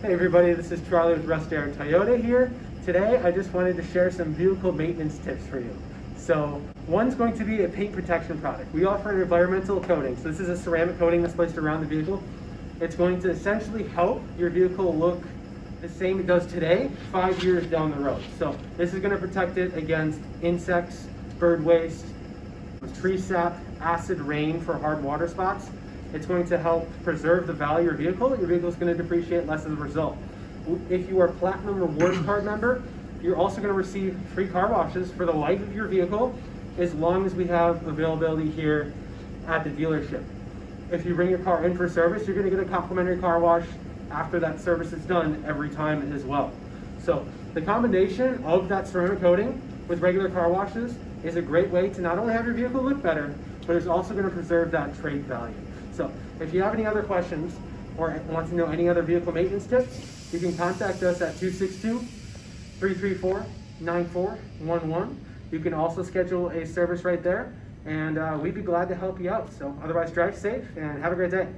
Hey everybody, this is Charlie with Russ Darrow Toyota here. Today I just wanted to share some vehicle maintenance tips for you. So one's going to be a paint protection product. We offer an environmental coating. So this is a ceramic coating that's placed around the vehicle. It's going to essentially help your vehicle look the same it does today, five years down the road. So this is going to protect it against insects, bird waste, tree sap, acid rain for hard water spots. It's going to help preserve the value of your vehicle. Your vehicle is going to depreciate less as a result. If you are a Platinum Rewards Card member, you're also going to receive free car washes for the life of your vehicle as long as we have availability here at the dealership. If you bring your car in for service, you're going to get a complimentary car wash after that service is done every time as well. So the combination of that ceramic coating with regular car washes is a great way to not only have your vehicle look better, but it's also going to preserve that trade value. So if you have any other questions or want to know any other vehicle maintenance tips, you can contact us at 262-334-9411. You can also schedule a service right there and uh, we'd be glad to help you out. So otherwise drive safe and have a great day.